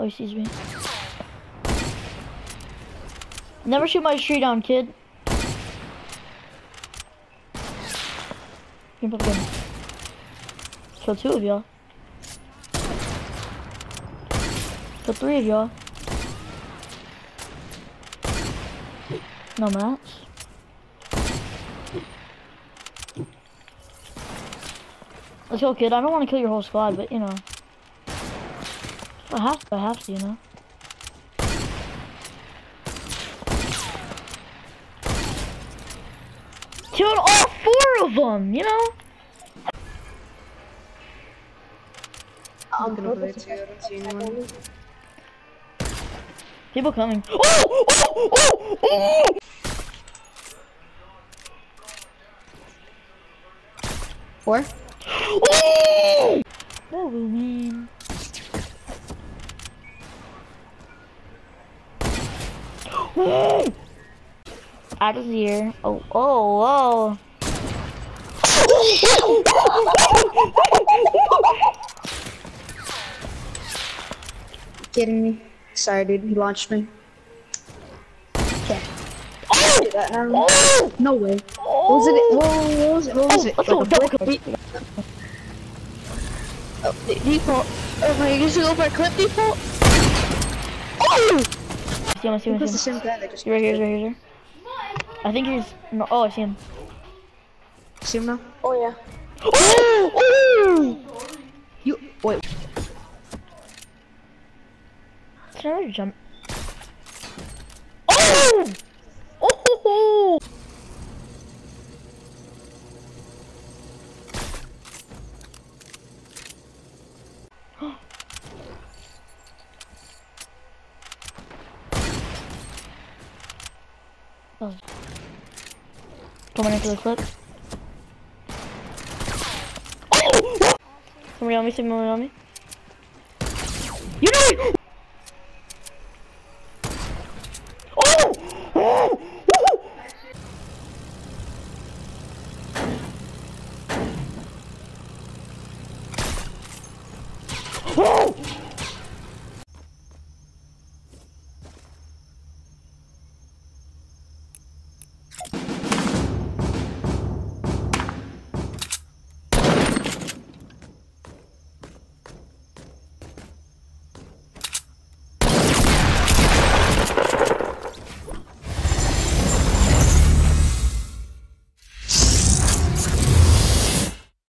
Oh, he sees me. Never shoot my tree down, kid. Kill two of y'all. Kill three of y'all. No match. Let's go, kid. I don't want to kill your whole squad, but you know. I have to, I have to, you know. Killed all four of them, you know? I'm gonna play too. I don't see anyone. People coming. Oh! Oh! Oh! Oh! oh! Four? Oh! What will mean? Out of here. Oh, oh, oh. Kidding me? Sorry, dude. He launched me. Okay. Oh! Do that now. Oh! No way. What was it? What was it? What was it? Oh, Like a double flick? kill. Oh, default. Oh my, you just go for a clip default? Oh! See him, I see him, I see him. same guy that just. He's right here, he's right here, he's right I think he's, no, oh, I see him. See him now? Oh yeah. Oh! Oh! You wait. Can I jump? Oh. Coming into the clip. Oh! Somebody on me, somebody on me. You know it! Oh! Oh! Oh!